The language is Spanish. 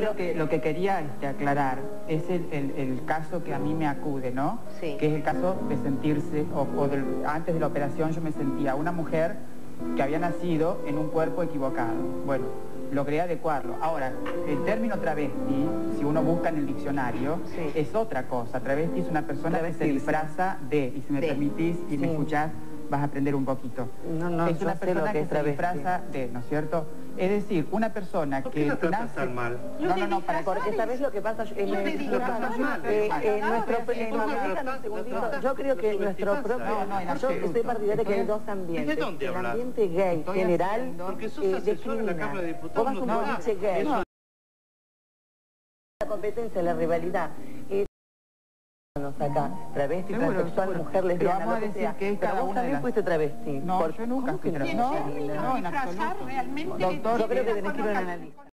Lo que, lo que quería este, aclarar es el, el- el caso que a mí me acude, ¿no? Sí. Que es el caso de sentirse, o, o del- antes de la operación yo me sentía una mujer que había nacido en un cuerpo equivocado. Bueno, logré adecuarlo. Ahora, el término travesti, si uno busca en el diccionario, Sí. es otra cosa. Travesti es una persona que se disfraza de, y si me De. permitís y me escuchás, vas a aprender un poquito. No, no, es una persona que que, se disfraza de, ¿no es cierto? Es decir, una persona ¿Por que qué la tratas nace... tan mal? No, no, no, para Porque sabes lo que pasa, eh, No te digas, eh, eh, nuestro, eh, no, un segundito. yo creo que nuestro propio, no, no, en yo estoy partidaria que hay Estoy- dos ambientes, ¿De dónde el ambiente gay general haciendo- Porque sos eh, asesor en la discrimina. Cámara de Diputados, Vos vas a no un te boliche da. gay, Eso- la competencia, la rivalidad. Acá, travesti, Seguro, transexual, seguro. mujer, Pero lesbiana, vamos a decir sea. que es Pero cada vos una de también las- fuiste travesti. No, ¿Por- yo nunca ¿Cómo fui que no? travesti. No, no, en disfrazar absoluto. realmente Doctor, Yo creo que tenés que ir a un connotación analista.